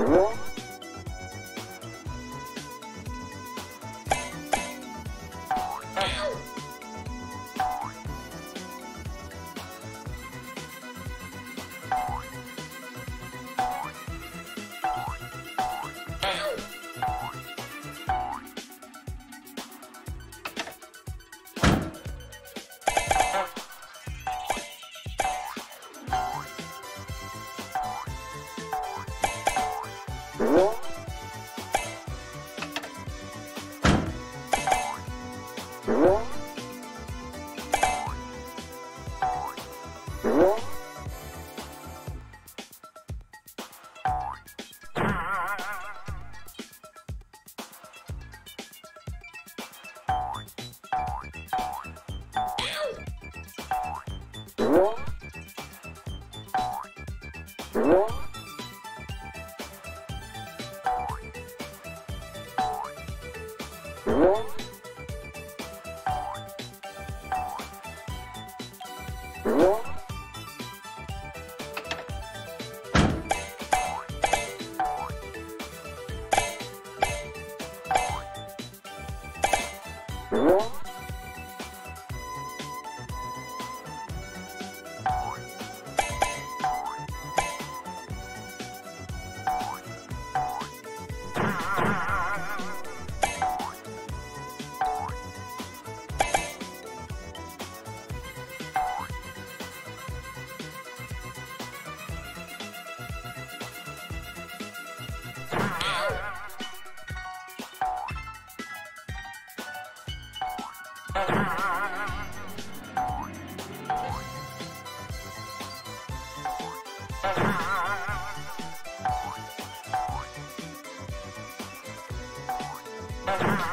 Ow! 되고 그리고 What? Wow.